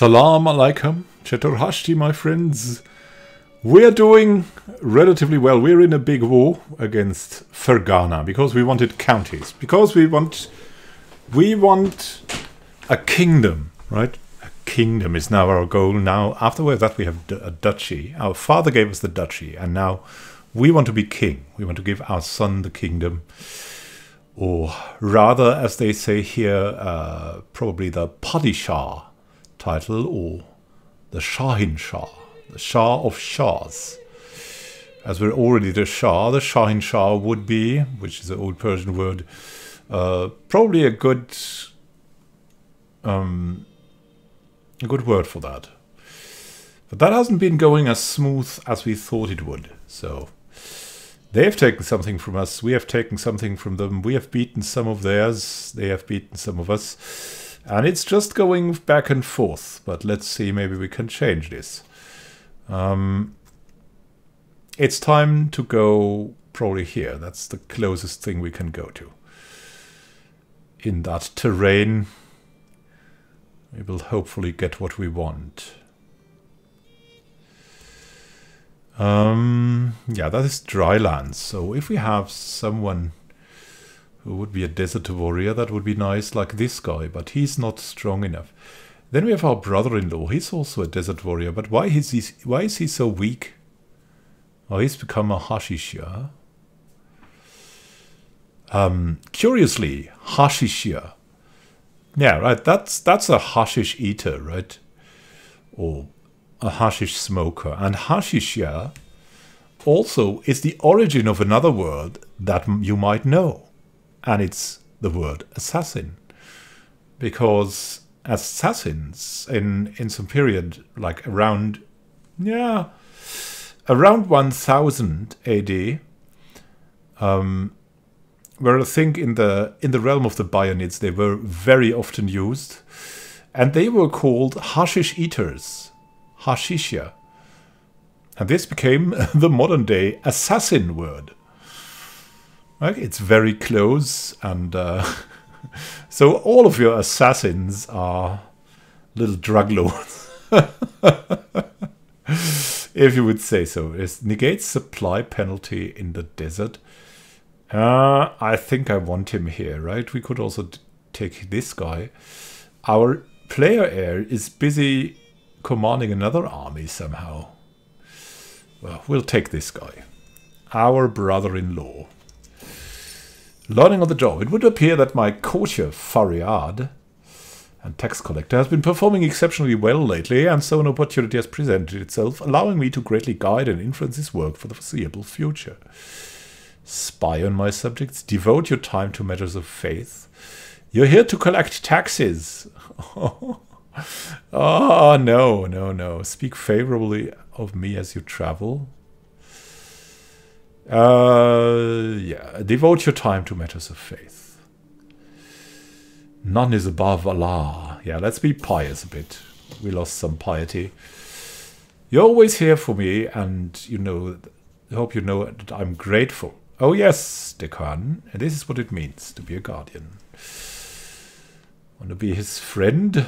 Salam alaikum, Chetur Hashti, my friends. We're doing relatively well. We're in a big war against Fergana because we wanted counties. Because we want we want a kingdom, right? A kingdom is now our goal. Now, after that, we have a duchy. Our father gave us the duchy, and now we want to be king. We want to give our son the kingdom. Or rather, as they say here, uh, probably the Padishah title or the Shahin Shah, the Shah of Shahs. As we're already the Shah, the Shahin Shah would be, which is an old Persian word, uh, probably a good um, a good word for that. But that hasn't been going as smooth as we thought it would. So they've taken something from us, we have taken something from them, we have beaten some of theirs, they have beaten some of us. And it's just going back and forth, but let's see, maybe we can change this. Um, it's time to go probably here. That's the closest thing we can go to. In that terrain, we will hopefully get what we want. Um, yeah, that is dry land. So if we have someone who would be a desert warrior. That would be nice, like this guy, but he's not strong enough. Then we have our brother-in-law. He's also a desert warrior, but why is he, why is he so weak? Oh, he's become a Hashishia. Um, curiously, Hashishia. Yeah, right, that's, that's a hashish eater, right? Or a hashish smoker. And Hashishia also is the origin of another word that you might know and it's the word assassin. Because assassins in, in some period, like around, yeah, around 1000 AD, um, where I think in the in the realm of the Bionids they were very often used, and they were called hashish eaters, hashishia, and this became the modern day assassin word. Okay, it's very close, and uh, so all of your assassins are little drug lords, if you would say so. It negates supply penalty in the desert. Uh, I think I want him here, right? We could also take this guy. Our player heir is busy commanding another army somehow. Well, we'll take this guy. Our brother-in-law. Learning on the job, it would appear that my courtier, Faryad, and tax collector, has been performing exceptionally well lately, and so an opportunity has presented itself, allowing me to greatly guide and influence his work for the foreseeable future. Spy on my subjects, devote your time to matters of faith. You're here to collect taxes. oh, no, no, no. Speak favorably of me as you travel. Uh, yeah, devote your time to matters of faith. None is above Allah. Yeah, let's be pious a bit. We lost some piety. You're always here for me, and you know, I hope you know that I'm grateful. Oh yes, Dekan, and this is what it means to be a guardian. Want to be his friend?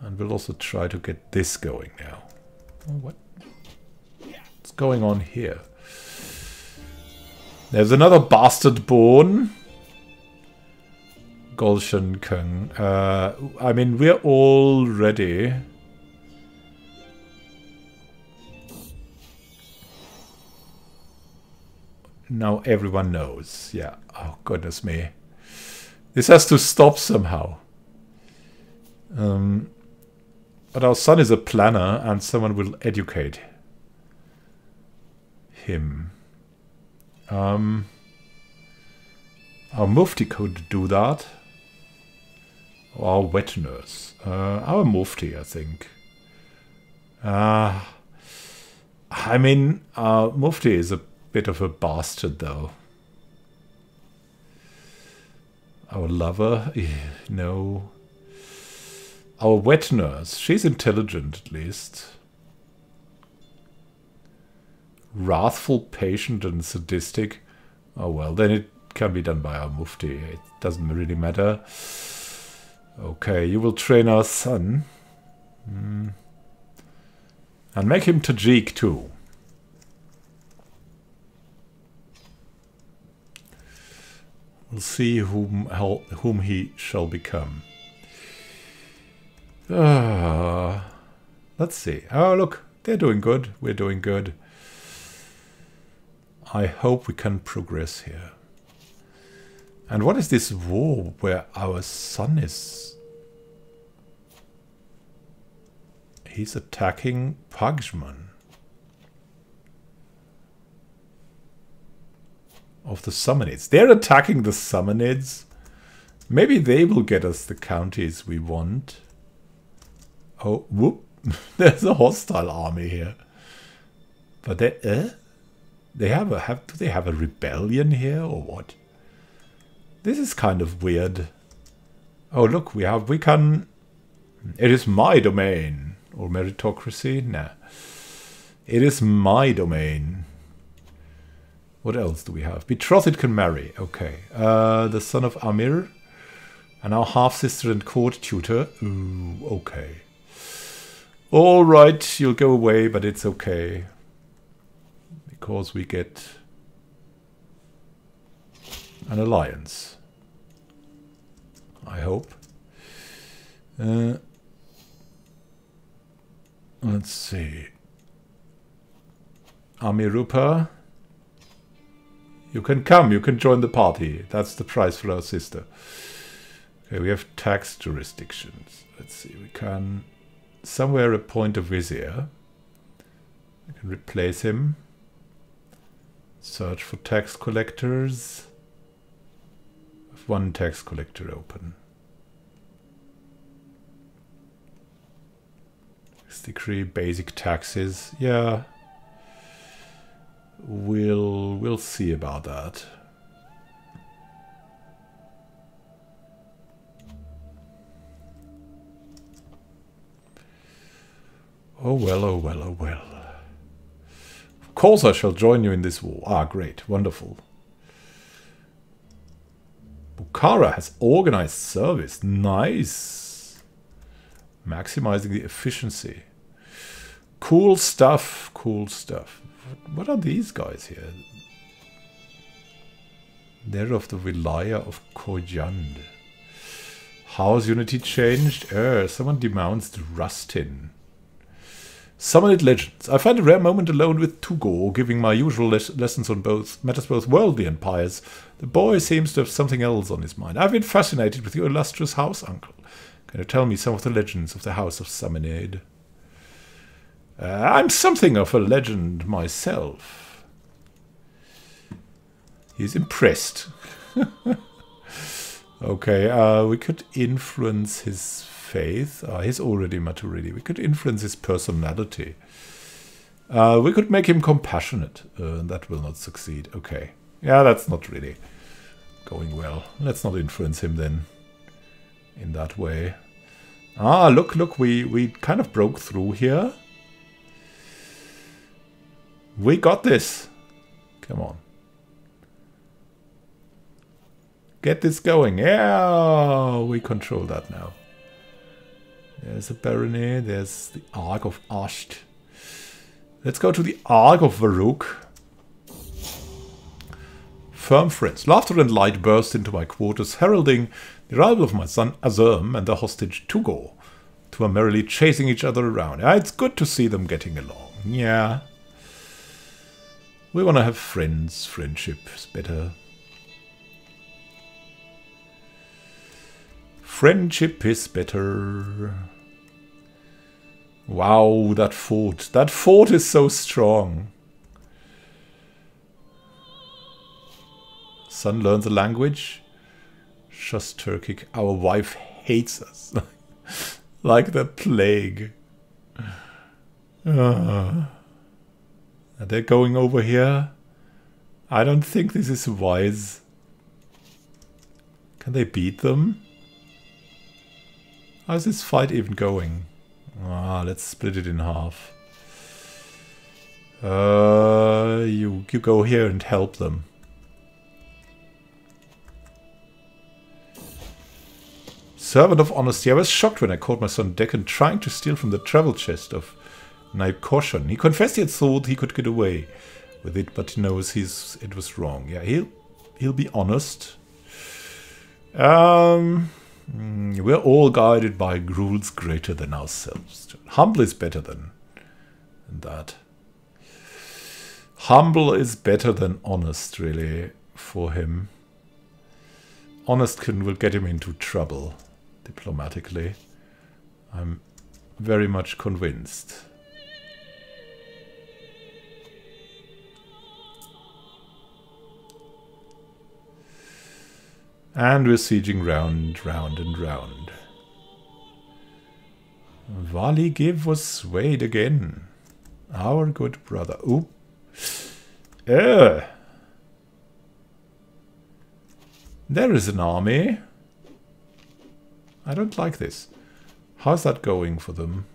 And we'll also try to get this going now. Oh, what? What's going on here? There's another bastard born. Golshan Kung. Uh, I mean, we're all ready. Now everyone knows. Yeah. Oh, goodness me. This has to stop somehow. Um, but our son is a planner and someone will educate him. Um, our Mufti could do that. Our wet nurse. Uh, our Mufti, I think. Uh, I mean, our Mufti is a bit of a bastard, though. Our lover? No. Our wet nurse. She's intelligent, at least wrathful, patient, and sadistic, oh well, then it can be done by our mufti. It doesn't really matter. Okay, you will train our son. Mm. And make him Tajik too. We'll see whom whom he shall become. Uh, let's see. Oh, look, they're doing good. We're doing good. I hope we can progress here. And what is this war where our son is? He's attacking Pagman. Of the Samanids. They're attacking the Samanids. Maybe they will get us the counties we want. Oh, whoop. There's a hostile army here. But they, uh, they have a, have, do they have a rebellion here or what? This is kind of weird. Oh, look, we have, we can, it is my domain. Or meritocracy? Nah. It is my domain. What else do we have? Betrothed can marry. Okay. Uh, the son of Amir. And our half-sister and court tutor. Ooh, okay. All right, you'll go away, but it's okay. Because we get an alliance. I hope. Uh, let's see. Amirupa. You can come, you can join the party. That's the price for our sister. Okay, we have tax jurisdictions. Let's see, we can somewhere appoint a vizier. We can replace him. Search for tax collectors one tax collector open. Let's decree basic taxes. Yeah. We'll we'll see about that. Oh well, oh well, oh well. Course I shall join you in this war. Ah, great, wonderful. Bukhara has organized service. Nice. Maximizing the efficiency. Cool stuff. Cool stuff. What are these guys here? They're of the Wilaya of Kojand. How's Unity changed? Er, someone denounced Rustin. Samanid Legends. I find a rare moment alone with Tugor, giving my usual les lessons on both matters both worldly and pious. The boy seems to have something else on his mind. I've been fascinated with your illustrious house, uncle. Can you tell me some of the legends of the House of Samanid? Uh, I'm something of a legend myself. He's impressed. okay, uh, we could influence his faith. Uh, he's already maturity. We could influence his personality. Uh, we could make him compassionate. Uh, that will not succeed. Okay. Yeah, that's not really going well. Let's not influence him then in that way. Ah, look, look, we, we kind of broke through here. We got this. Come on. Get this going. Yeah, we control that now. There's a barony. There's the Ark of Asht. Let's go to the Ark of Varuk. Firm friends. Laughter and light burst into my quarters, heralding the arrival of my son Azurm and the hostage Tugor. Two are merrily chasing each other around. Yeah, it's good to see them getting along. Yeah. We want to have friends. Friendship is better. Friendship is better. Wow, that fort. That fort is so strong. Son learns a language. Just Turkic. Our wife hates us. like the plague. Uh, they're going over here. I don't think this is wise. Can they beat them? How's this fight even going? Ah, let's split it in half. Uh, you, you go here and help them. Servant of honesty. I was shocked when I caught my son Deccan trying to steal from the travel chest of Naib Koshon. He confessed he had thought he could get away with it, but he knows he's it was wrong. Yeah, he'll he'll be honest. Um, mm, we're all guided by rules greater than ourselves. Humble is better than, than that. Humble is better than honest, really, for him. Honest can will get him into trouble diplomatically. I'm very much convinced. And we're sieging round, round and round. Vali Give was swayed again. Our good brother. Oop. Ugh. There is an army. I don't like this. How's that going for them?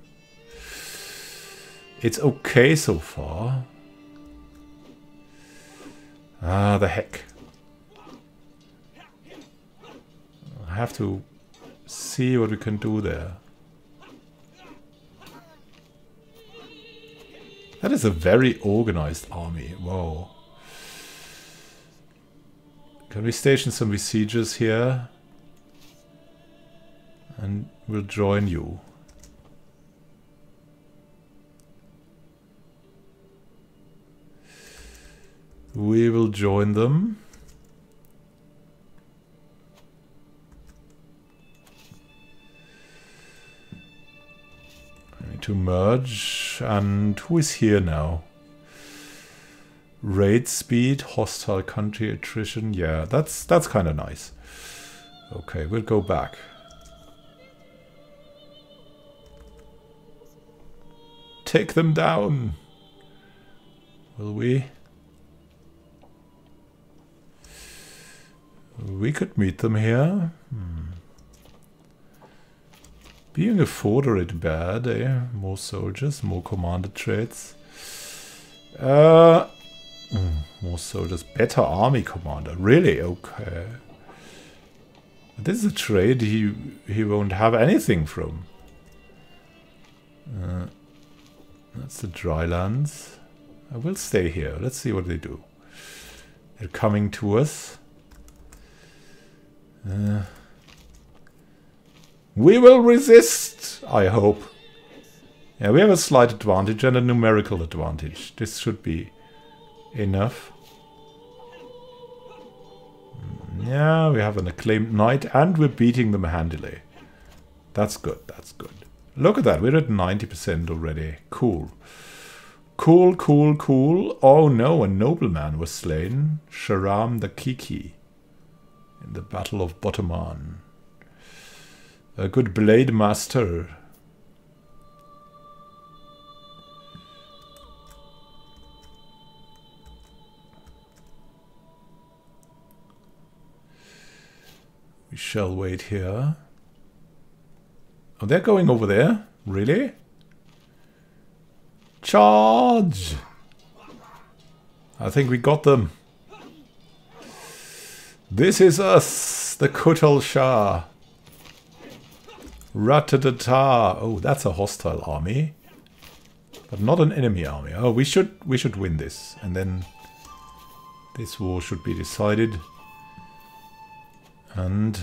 It's okay so far. Ah, the heck. Have to see what we can do there. That is a very organized army. Whoa. Can we station some besiegers here? And we'll join you. We will join them. To merge. And who is here now? Raid speed, hostile country attrition. Yeah, that's that's kind of nice. Okay, we'll go back. Take them down. Will we? We could meet them here. Hmm. Being a forder ain't bad, eh? More soldiers, more commander traits. Uh, mm, more soldiers, better army commander. Really? Okay. This is a trade he he won't have anything from. Uh, that's the drylands. I will stay here. Let's see what they do. They're coming to us. Uh, we will resist, I hope. Yeah, we have a slight advantage and a numerical advantage. This should be enough. Mm, yeah, we have an acclaimed knight and we're beating them handily. That's good, that's good. Look at that, we're at 90% already. Cool. Cool, cool, cool. Oh no, a nobleman was slain. Sharam the Kiki in the Battle of Botaman. A good blade master. We shall wait here. Oh, they're going over there? Really? Charge! I think we got them. This is us, the Kutal Shah. Ratatata. Oh, that's a hostile army. But not an enemy army. Oh, we should we should win this. And then this war should be decided. And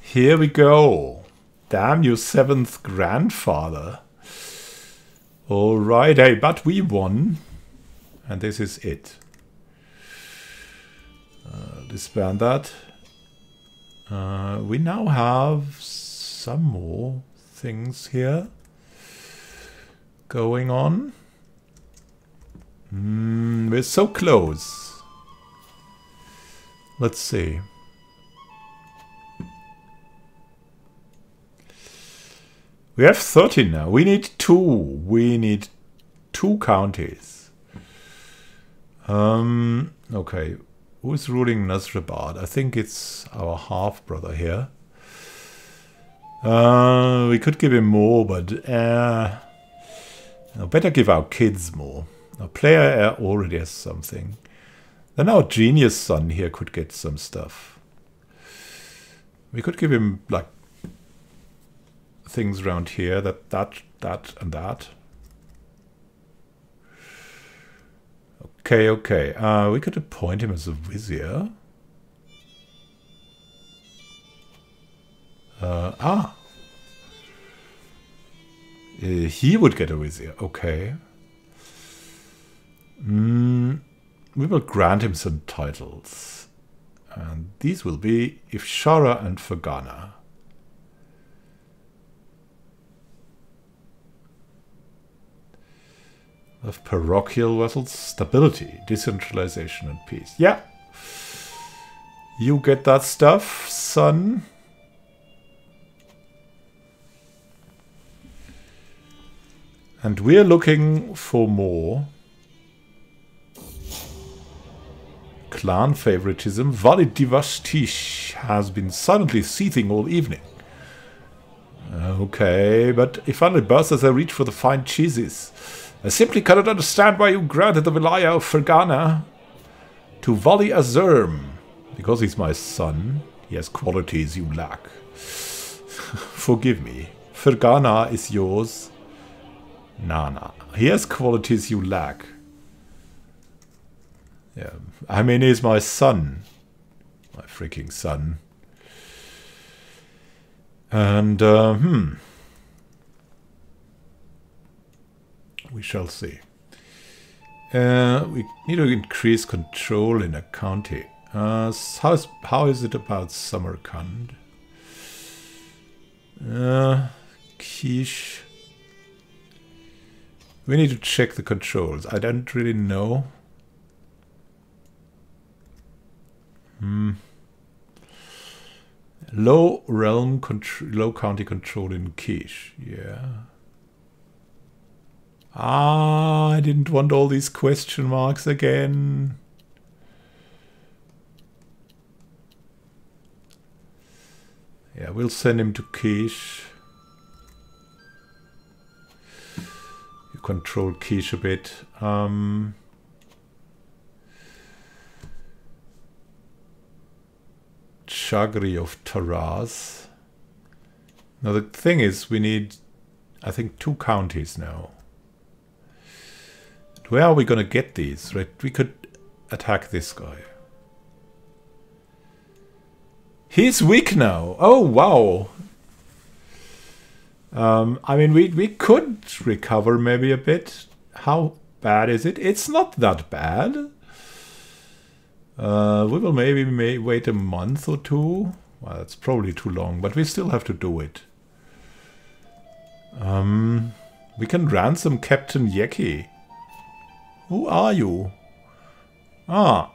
here we go. Damn you, seventh grandfather. Alright, hey, but we won. And this is it. Uh, disband that. Uh, we now have some more things here going on. Mm, we're so close. Let's see. We have 13 now. We need two. We need two counties. Um, okay. Who is ruling Nasrabad? I think it's our half-brother here. Uh, we could give him more, but uh, better give our kids more. Our player already has something. Then our genius son here could get some stuff. We could give him like things around here that that that and that. Okay, okay. Uh, we could appoint him as a vizier. Uh, ah. Uh, he would get a vizier. Okay. Mm, we will grant him some titles. And these will be Ifshara and Fergana. Of parochial vessels, stability, decentralization, and peace. Yeah. You get that stuff, son. And we're looking for more clan favoritism. Valid Divashtish has been silently seething all evening. Okay, but if only bursts as I reach for the fine cheeses. I simply cannot understand why you granted the Vilaya of Fergana to Vali Azerm. Because he's my son, he has qualities you lack. Forgive me. Fergana is yours. Nana. He has qualities you lack. Yeah. I mean, he's my son. My freaking son. And, uh, hmm. We shall see. Uh, we need to increase control in a county. Uh, how, is, how is it about Samarkand? Uh. We need to check the controls. I don't really know. Hmm. Low realm control, low county control in Kish. Yeah. Ah, I didn't want all these question marks again. Yeah, we'll send him to Kish. You control Kish a bit. Um, Chagri of Taraz. Now the thing is, we need, I think, two counties now. Where are we going to get these? Right, we could attack this guy. He's weak now. Oh, wow. Um, I mean, we, we could recover maybe a bit. How bad is it? It's not that bad. Uh, we will maybe may wait a month or two. Well, that's probably too long, but we still have to do it. Um, we can ransom Captain Yeki. Who are you? Ah.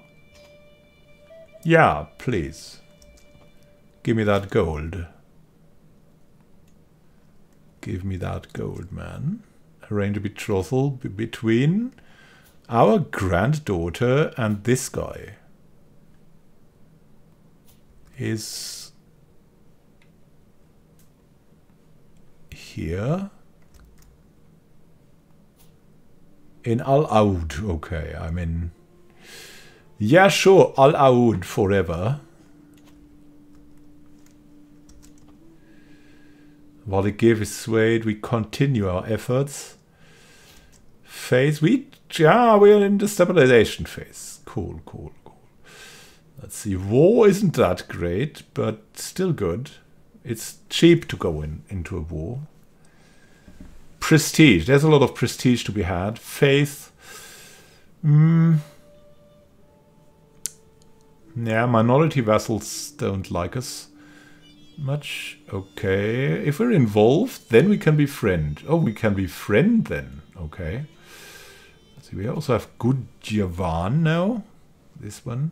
Yeah, please. Give me that gold. Give me that gold, man. Arrange a betrothal between our granddaughter and this guy. Is here in Al Aud. Okay, I mean. Yeah, sure, Al Aud forever. While the give is swayed, we continue our efforts. Phase, we, yeah, we're in the stabilization phase. Cool, cool, cool. Let's see, war isn't that great, but still good. It's cheap to go in into a war. Prestige, there's a lot of prestige to be had. Faith, mm. yeah, minority vassals don't like us much. Okay. If we're involved, then we can befriend. Oh, we can befriend then. Okay. Let's see, we also have Good Javan now. This one.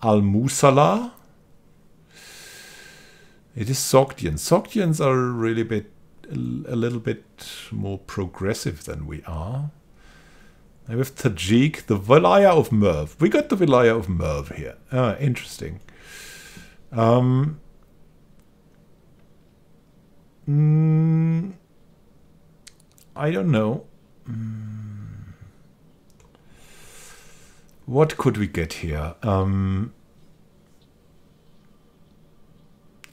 Al Musala. It is Sogdians. Sogdians are really bit, a little bit more progressive than we are. And with Tajik, the Vilaya of Merv. We got the Vilaya of Merv here. Ah, interesting. Um, Mm, I don't know. Mm. What could we get here? Um,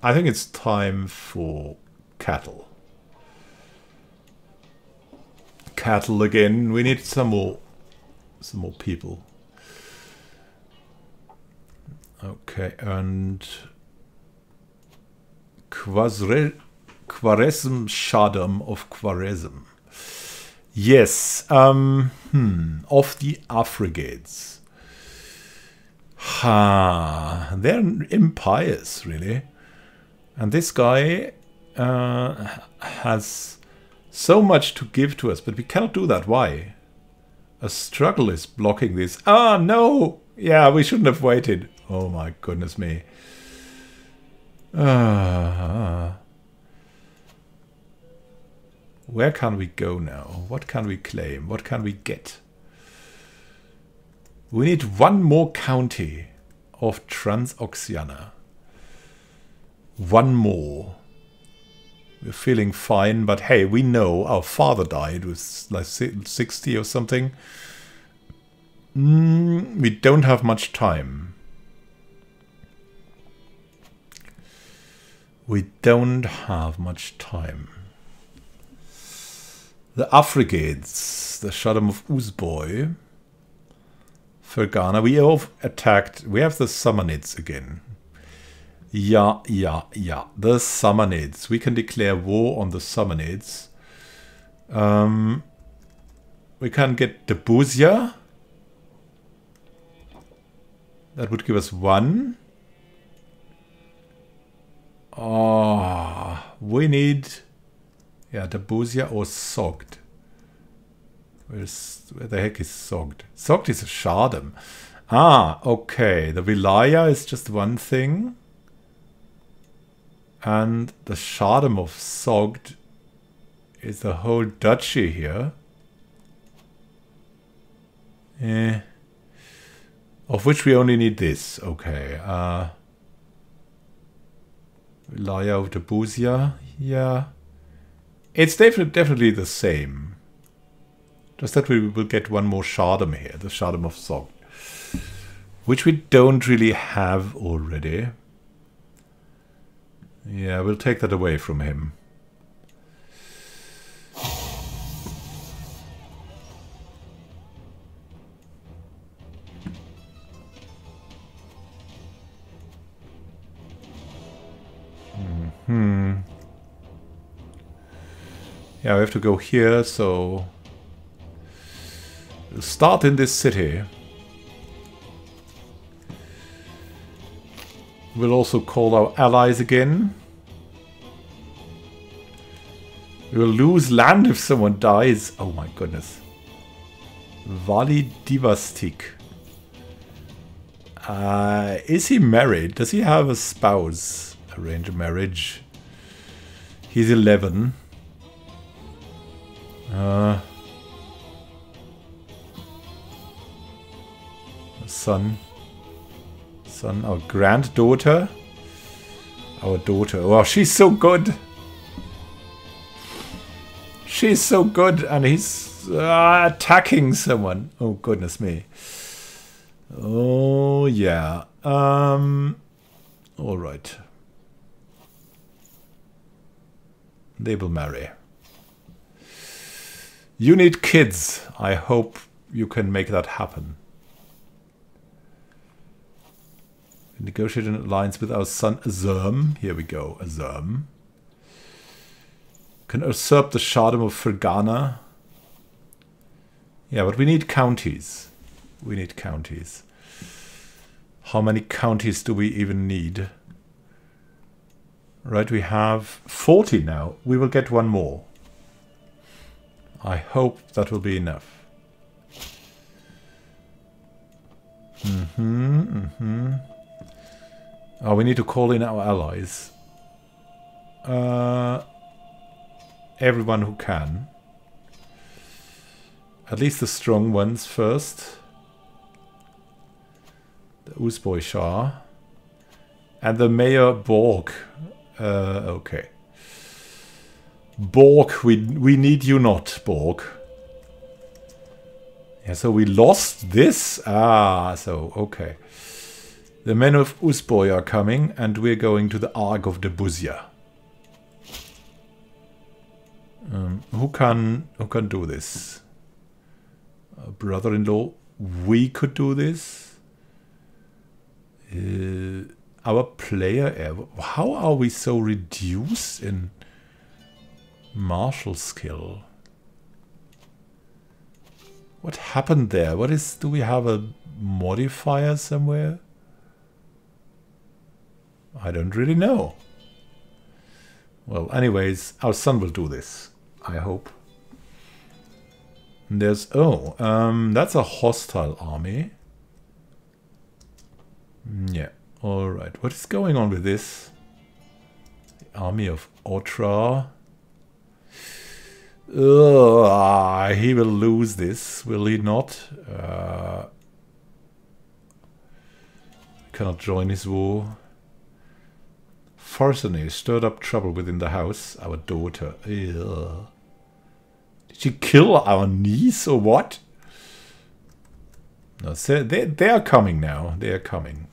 I think it's time for cattle. Cattle again. We need some more, some more people. Okay, and Khwarazm Shadam of Khwarazm. Yes, um, hmm, of the Afrighids. Ha, they're impious, really. And this guy uh, has so much to give to us, but we cannot do that. Why? A struggle is blocking this. Ah, no! Yeah, we shouldn't have waited. Oh my goodness me. Ah. Where can we go now? What can we claim? What can we get? We need one more county of Transoxiana. One more. We're feeling fine, but hey, we know our father died with like 60 or something. Mm, we don't have much time. We don't have much time. The Afrighids, the Shaddam of Uzboy, Fergana. We have attacked. We have the Samanids again. Yeah, yeah, yeah. The Samanids. We can declare war on the Samanids. Um, we can get the Buzia. That would give us one. Oh, we need, yeah, the Buzia or Sogd. Where's, where the heck is Sogd? Sogd is a Shardam. Ah, okay. The Vilaya is just one thing. And the Shardam of Sogd is the whole duchy here. Eh. Of which we only need this. Okay. Uh, Vilaya of the Buzia. Yeah. It's definitely definitely the same. Just that we will get one more Shardam here, the Shardam of Sogd. Which we don't really have already. Yeah, we'll take that away from him. Hmm. Yeah, we have to go here, so... Start in this city. We'll also call our allies again. We will lose land if someone dies. Oh my goodness. Vali Divastik. Uh, is he married? Does he have a spouse? Arrange a marriage. He's 11. Uh, son. Son, our granddaughter. Our daughter. Oh, she's so good. She's so good, and he's uh, attacking someone. Oh, goodness me. Oh, yeah. Um, all right. They will marry. You need kids. I hope you can make that happen. Negotiate an alliance with our son Azerm. Here we go, Azerm. Can usurp the Shardam of Fergana. Yeah, but we need counties. We need counties. How many counties do we even need? Right, we have 40 now. We will get one more. I hope that will be enough. Mm-hmm, mm-hmm. Oh, we need to call in our allies. Uh, everyone who can. At least the strong ones first. The Uzboy Shah. And the Mayor Borg. Uh, okay. Borg, we, we need you not, Borg. Yeah, so we lost this? Ah, so, okay. The men of Uzboy are coming, and we're going to the Ark of Debuzia. Um, who can who can do this? brother-in-law. We could do this. Uh, our player. How are we so reduced in martial skill? What happened there? What is? Do we have a modifier somewhere? I don't really know. Well, anyways, our son will do this. I hope. there's... Oh, um, that's a hostile army. Mm, yeah, alright. What is going on with this? The army of Otra. Ugh, he will lose this, will he not? Uh, cannot join his war. Farsane stirred up trouble within the house. Our daughter. Ugh. Did she kill our niece or what? No, so they, they are coming now. They are coming.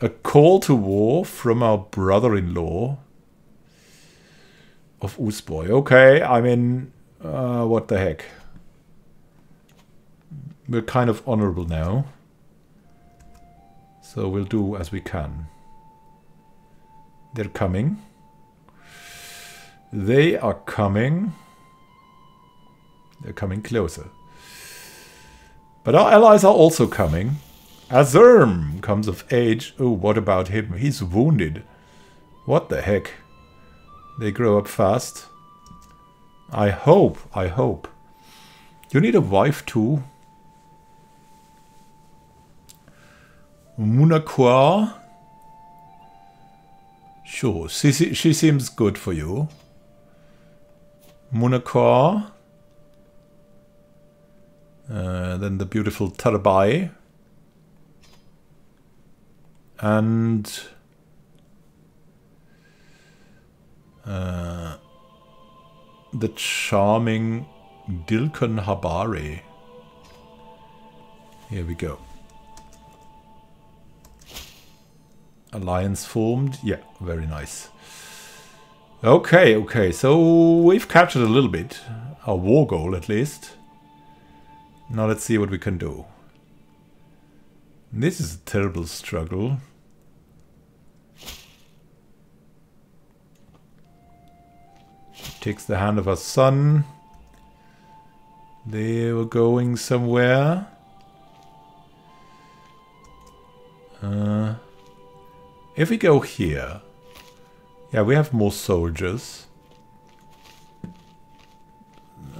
A call to war from our brother-in-law of Uzboy. Okay, I mean, uh, what the heck. We're kind of honorable now. So we'll do as we can. They're coming. They are coming. They're coming closer. But our allies are also coming. Azerm comes of age. Oh, what about him? He's wounded. What the heck? They grow up fast. I hope, I hope. You need a wife too. Munakwa Sure, she, she seems good for you. Munakor. Uh, then the beautiful Tarabai. And... Uh, the charming Dilkon Habari. Here we go. Alliance formed. Yeah, very nice. Okay, okay, so we've captured a little bit. Our war goal, at least. Now let's see what we can do. This is a terrible struggle. Takes the hand of our son. They were going somewhere. Uh, if we go here, yeah, we have more soldiers.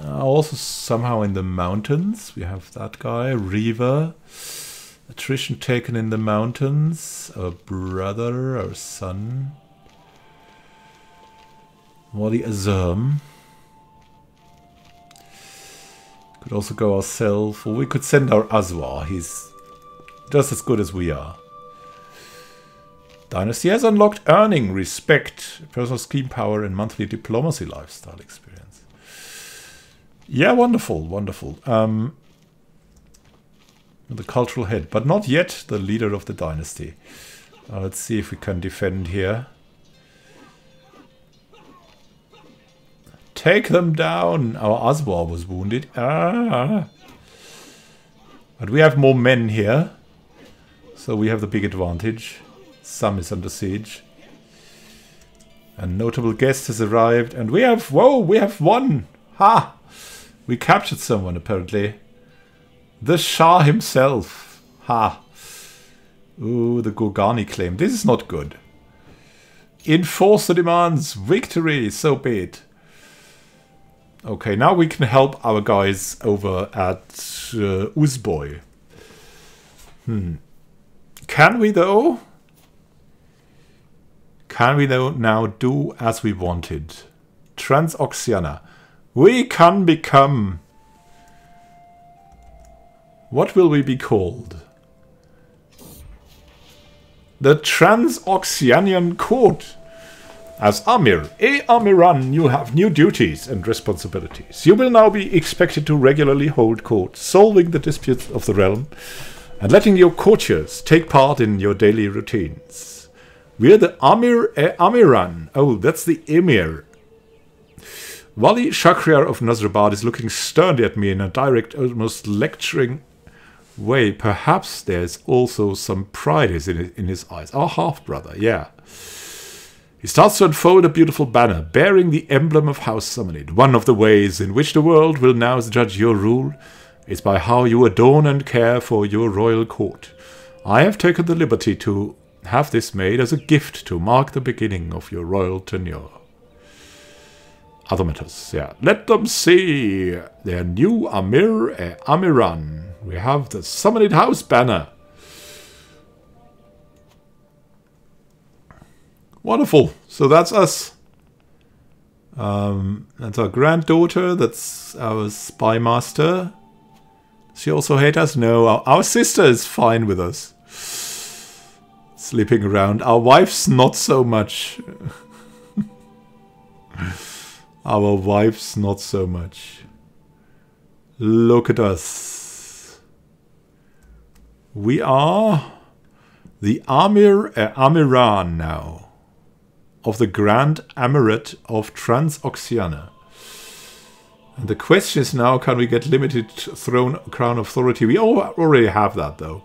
Uh, also somehow in the mountains, we have that guy, Reaver. Attrition taken in the mountains, our brother, our son. Wadi Azam. Could also go ourselves, or we could send our Azwa. He's just as good as we are. Dynasty has unlocked earning, respect, personal scheme power, and monthly diplomacy lifestyle experience. Yeah, wonderful, wonderful. Um, the cultural head, but not yet the leader of the dynasty. Uh, let's see if we can defend here. Take them down! Our Aswar was wounded. Ah! But we have more men here. So we have the big advantage. Some is under siege. A notable guest has arrived, and we have... Whoa, we have won! Ha! We captured someone, apparently. The Shah himself. Ha! Ooh, the Gorgani claim. This is not good. Enforce the demands. Victory, so be it. Okay, now we can help our guys over at uh, Uzboy. Hmm. Can we, though? Can we now do as we wanted? Transoxiana. We can become... What will we be called? The Transoxianian Court. As Amir, A. Amiran, you have new duties and responsibilities. You will now be expected to regularly hold court, solving the disputes of the realm and letting your courtiers take part in your daily routines. We're the Amir e Amiran. Oh, that's the Emir. Wali Shakriar of Nazrabad is looking sternly at me in a direct, almost lecturing way. Perhaps there's also some pride in, in his eyes. Our half-brother, yeah. He starts to unfold a beautiful banner bearing the emblem of House Samanid. One of the ways in which the world will now judge your rule is by how you adorn and care for your royal court. I have taken the liberty to have this made as a gift to mark the beginning of your royal tenure. Other matters, yeah. Let them see their new Amir e Amiran. We have the Samanid House banner. Wonderful. So that's us. Um, that's our granddaughter. That's our spy master. She also hate us? No, our, our sister is fine with us. Sleeping around. Our wives not so much. our wives not so much. Look at us. We are the Amir uh, Amiran now of the Grand Emirate of Transoxiana. And the question is now, can we get limited throne crown authority? We already have that, though.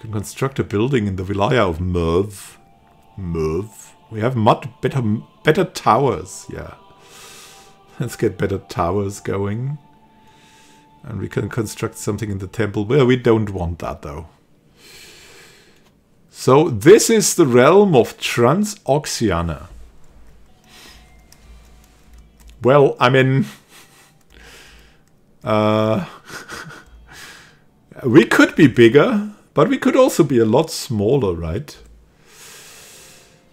Can construct a building in the Vilaya of Merv. Merv. We have much better, better towers, yeah. Let's get better towers going. And we can construct something in the temple. Well, we don't want that, though. So this is the realm of Transoxiana. Well, I mean, uh, we could be bigger, but we could also be a lot smaller, right?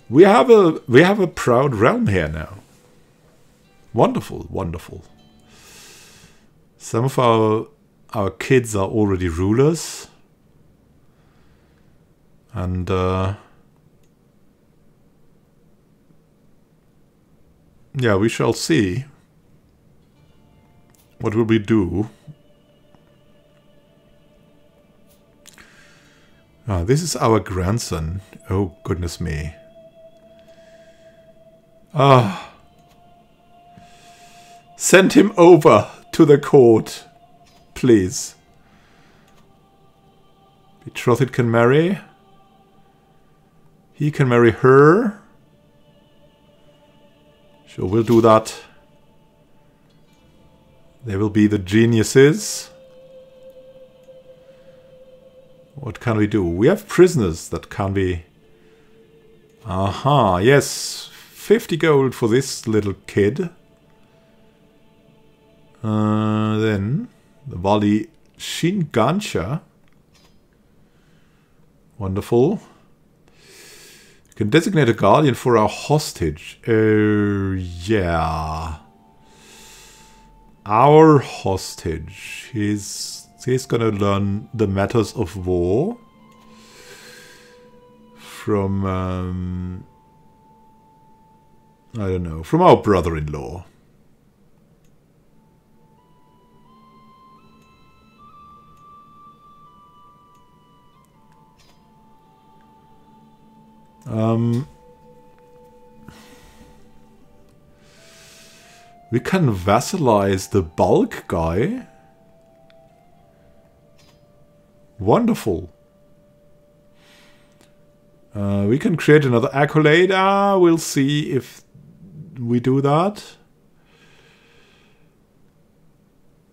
We have a we have a proud realm here now. Wonderful, wonderful. Some of our our kids are already rulers. And uh, yeah, we shall see. What will we do? Ah, this is our grandson. Oh, goodness me. Ah. Send him over to the court, please. Betrothed can marry. He can marry her. Sure, we'll do that. There will be the geniuses. What can we do? We have prisoners that can be... Aha, yes. 50 gold for this little kid. Uh, then, the Wali Shingansha. Wonderful. Can designate a guardian for our hostage. Oh, yeah our hostage. He's he's gonna learn the matters of war from um, I don't know from our brother-in-law. Um, We can vassalize the Balkh guy. Wonderful. Uh, we can create another accolade. Ah, we'll see if we do that.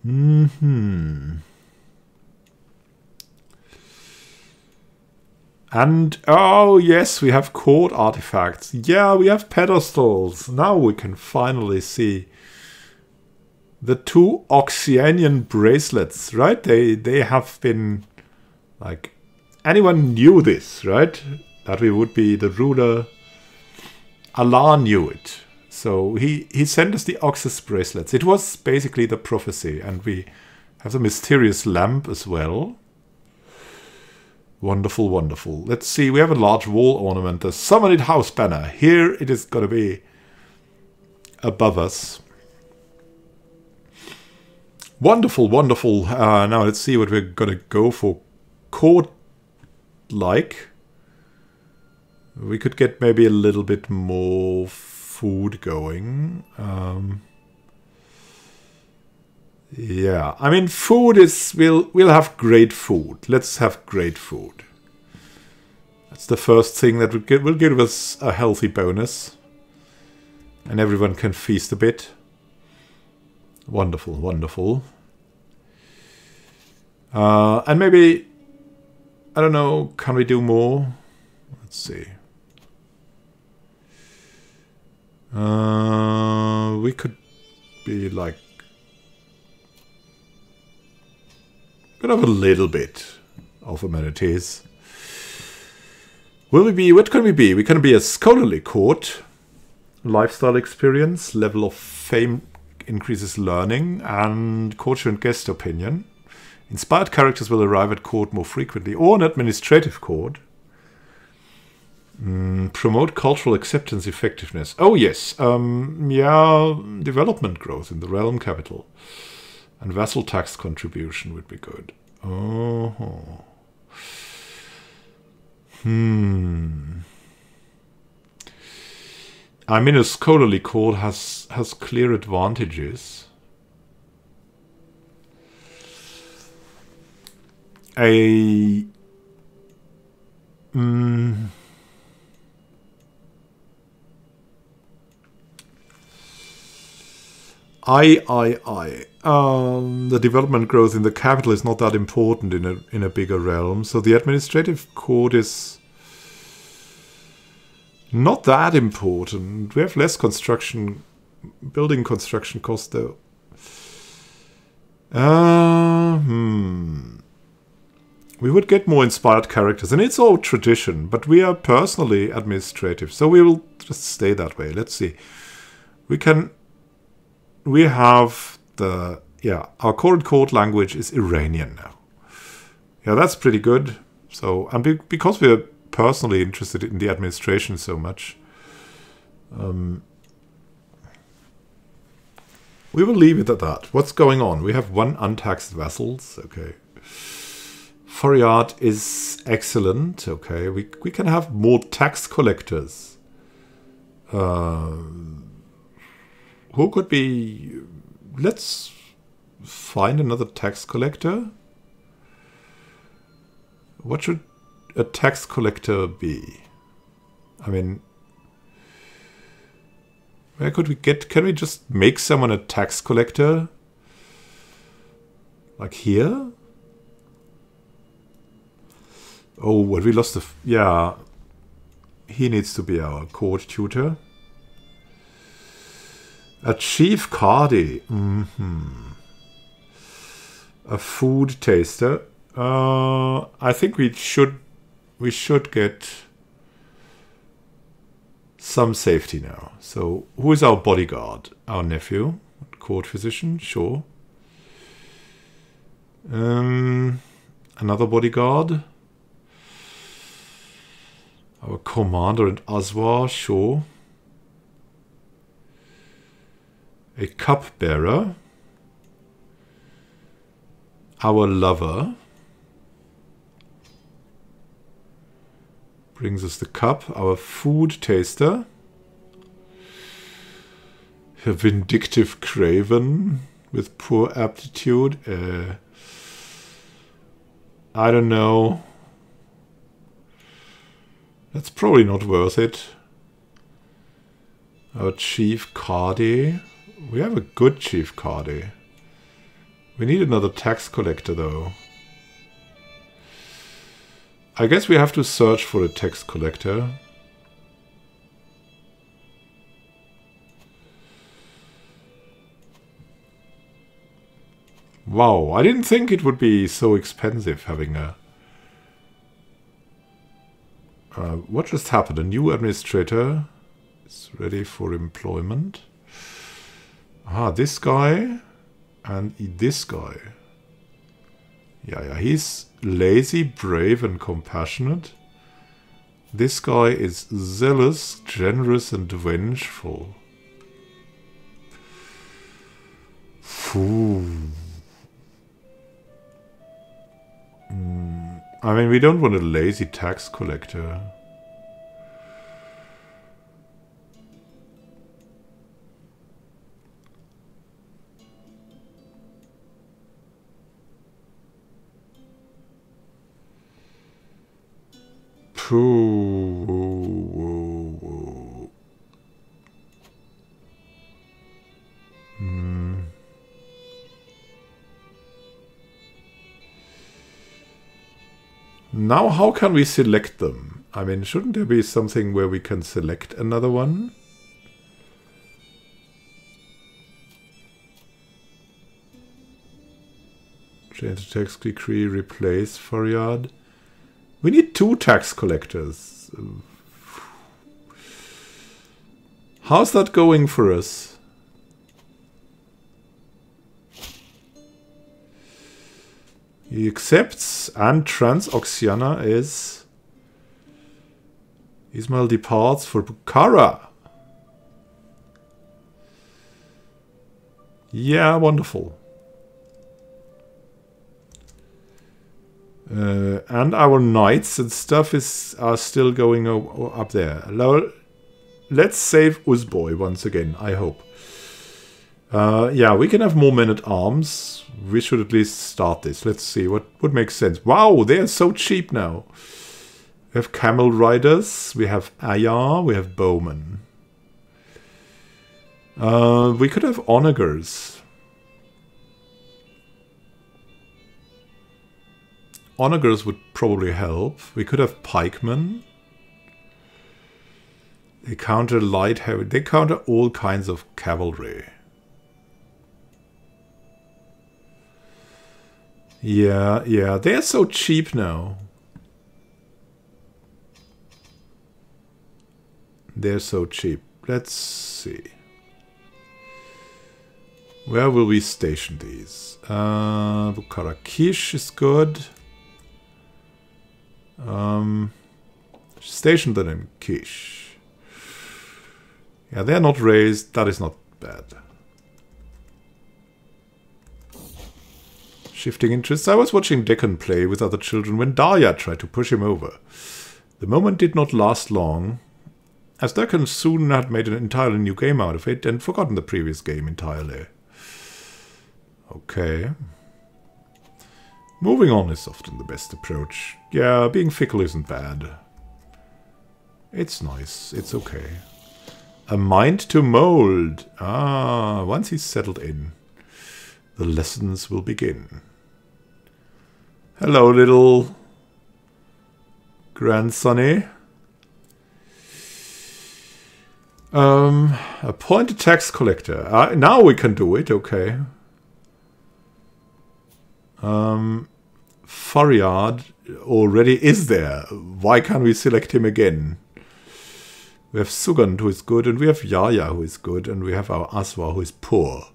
Mm hmm And, oh yes, we have court artifacts. Yeah, we have pedestals. Now we can finally see the two Oxianian bracelets, right? They they have been like anyone knew this, right? That we would be the ruler. Allah knew it. So he, he sent us the Oxus bracelets. It was basically the prophecy, and we have the mysterious lamp as well. Wonderful, wonderful. Let's see, we have a large wall ornament, the Samanid house banner. Here it is going to be above us. Wonderful, wonderful. Uh, now let's see what we're going to go for court like. We could get maybe a little bit more food going. Um, yeah, I mean, food is we'll we'll have great food. Let's have great food. That's the first thing that will give, will give us a healthy bonus, and everyone can feast a bit. Wonderful, wonderful. Uh, and maybe I don't know. Can we do more? Let's see. Uh, we could be like could have a little bit of amenities. Will we be? What can we be? We can be a scholarly court, lifestyle experience, level of fame increases learning, and courtier and guest opinion. Inspired characters will arrive at court more frequently, or an administrative court. Mm, promote cultural acceptance effectiveness. Oh yes, um, yeah, development growth in the realm capital. And vassal tax contribution would be good. Oh. Hmm. I mean, a scholarly court has has clear advantages. A mm, I, I, I. Um, the development growth in the capital is not that important in a in a bigger realm. So the administrative court is not that important. We have less construction, building construction cost though. Uh, hmm. We would get more inspired characters, and it's all tradition, but we are personally administrative, so we will just stay that way. Let's see. We can we have the yeah our current code language is Iranian now. Yeah, that's pretty good. So and be, because we're personally interested in the administration so much, um, we will leave it at that. What's going on? We have one untaxed vessels. Okay. Faryad is excellent. Okay, we we can have more tax collectors. Uh, who could be... Let's find another tax collector. What should a tax collector be? I mean, where could we get... Can we just make someone a tax collector? Like here? Oh, what we lost the... Yeah. He needs to be our court tutor. A chief qadi. Mm -hmm. A food taster. Uh, I think we should we should get some safety now. So who is our bodyguard? Our nephew, court physician, sure. Um, another bodyguard. Our commander and Aswar, sure a cupbearer, our lover, brings us the cup, our food taster, a vindictive craven with poor aptitude. Uh, I don't know. That's probably not worth it. Our chief Qadi. We have a good Chief Qadi. We need another tax collector, though. I guess we have to search for a tax collector. Wow, I didn't think it would be so expensive having a... Uh, what just happened? A new administrator is ready for employment. Ah, this guy and this guy. Yeah, yeah, he's lazy, brave, and compassionate. This guy is zealous, generous, and vengeful. Phew. Mm, I mean, we don't want a lazy tax collector. Pooh. Now, how can we select them? I mean, shouldn't there be something where we can select another one? Change the tax decree, replace Faryad. We need two tax collectors. How's that going for us? He accepts and Transoxiana is... Ismail departs for Bukhara. Yeah, wonderful. Uh, and our knights and stuff is are still going up there. Let's save Uzboy once again, I hope. Uh, yeah, we can have more men at arms. We should at least start this. Let's see what would make sense. Wow, they are so cheap now. We have camel riders, we have Ayar, we have bowmen. Uh, we could have onagers. Onagers would probably help. We could have pikemen. They counter light heavy. They counter all kinds of cavalry. Yeah, yeah. They're so cheap now. They're so cheap. Let's see. Where will we station these? Uh, Bukhara-Kish is good. Um, station them in Kish. Yeah, they're not raised. That is not bad. Shifting interests. I was watching Deccan play with other children when Daria tried to push him over. The moment did not last long, as Deccan soon had made an entirely new game out of it and forgotten the previous game entirely. Okay. Moving on is often the best approach. Yeah, being fickle isn't bad. It's nice. It's okay. A mind to mold. Ah, once he's settled in, the lessons will begin. Hello, little grandsonny. Um, appoint a tax collector. Uh, now we can do it, okay. Um, already is there. Why can't we select him again? We have Sugand who is good, and we have Yaya who is good, and we have our Aswa who is poor.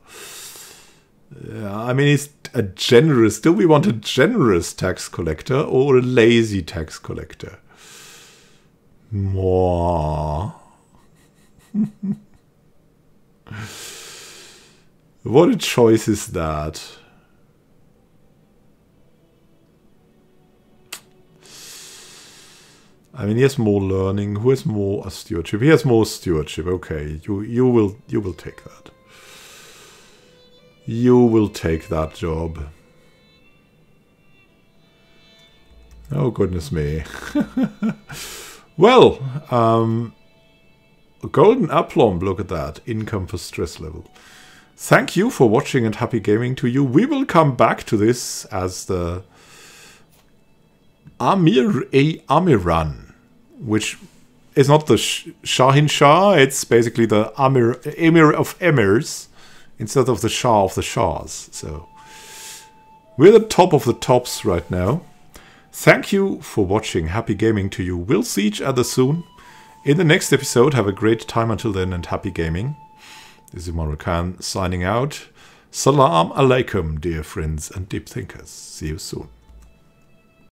I mean, he's a generous. Do we want a generous tax collector or a lazy tax collector? More. what a choice is that? I mean, he has more learning. Who has more stewardship? He has more stewardship. Okay, you you will you will take that. You will take that job. Oh goodness me. well, um, golden aplomb. Look at that income for stress level. Thank you for watching and happy gaming to you. We will come back to this as the Amir A. Amiran which is not the Shahin Shah, it's basically the Amir, Emir of Emirs instead of the Shah of the Shahs. So we're the top of the tops right now. Thank you for watching. Happy gaming to you. We'll see each other soon. In the next episode, have a great time until then and happy gaming. This is Immanuel Can signing out. Salam alaikum, dear friends and deep thinkers. See you soon.